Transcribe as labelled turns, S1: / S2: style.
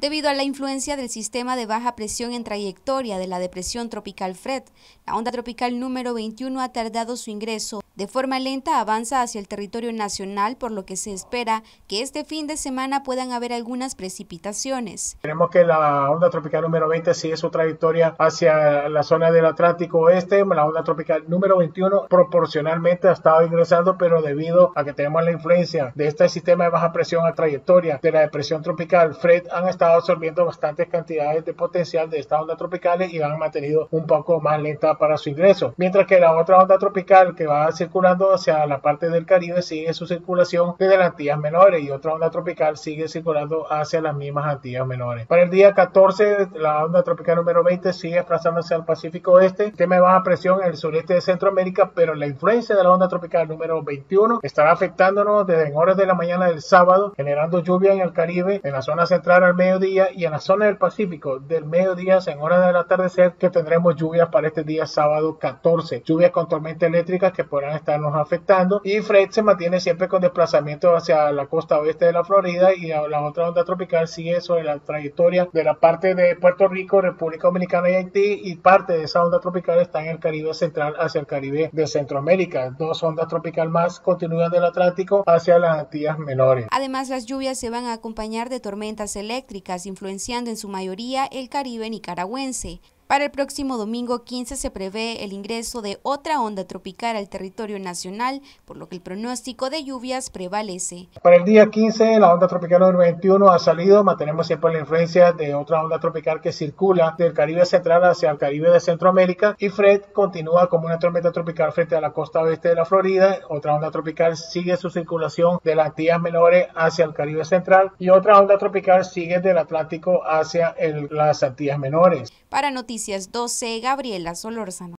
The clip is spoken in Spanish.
S1: Debido a la influencia del sistema de baja presión en trayectoria de la depresión tropical Fred, la onda tropical número 21 ha tardado su ingreso. De forma lenta avanza hacia el territorio nacional, por lo que se espera que este fin de semana puedan haber algunas precipitaciones.
S2: Tenemos que la onda tropical número 20 sigue su trayectoria hacia la zona del Atlántico Oeste. La onda tropical número 21 proporcionalmente ha estado ingresando, pero debido a que tenemos la influencia de este sistema de baja presión a trayectoria de la depresión tropical Fred, han estado absorbiendo bastantes cantidades de potencial de estas ondas tropicales y han mantenido un poco más lenta para su ingreso. Mientras que la otra onda tropical que va circulando hacia la parte del Caribe sigue su circulación desde las Antillas menores y otra onda tropical sigue circulando hacia las mismas Antillas menores. Para el día 14, la onda tropical número 20 sigue desplazándose al Pacífico Oeste, tema baja presión en el sureste de Centroamérica, pero la influencia de la onda tropical número 21 estará afectándonos desde horas de la mañana del sábado, generando lluvia en el Caribe, en la zona central al medio día y en la zona del Pacífico del mediodía en horas del atardecer que tendremos lluvias para este día sábado 14. Lluvias con tormenta eléctrica que podrán estarnos afectando y Fred se mantiene siempre con desplazamiento hacia la costa oeste de la Florida y la otra onda tropical sigue sobre la trayectoria de la parte de Puerto Rico, República Dominicana y Haití y parte de esa onda tropical está en el Caribe central hacia el Caribe de Centroamérica. Dos ondas tropicales más continúan del Atlántico hacia las Antillas menores.
S1: Además, las lluvias se van a acompañar de tormentas eléctricas influenciando en su mayoría el Caribe nicaragüense. Para el próximo domingo 15 se prevé el ingreso de otra onda tropical al territorio nacional, por lo que el pronóstico de lluvias prevalece.
S2: Para el día 15, la onda tropical número 21 ha salido. Mantenemos siempre la influencia de otra onda tropical que circula del Caribe central hacia el Caribe de Centroamérica. Y Fred continúa como una tormenta tropical frente a la costa oeste de la Florida. Otra onda tropical sigue su circulación de las Antillas menores hacia el Caribe central. Y otra onda tropical sigue del Atlántico hacia las Antillas menores.
S1: Para Noticias 12, Gabriela Solórzano.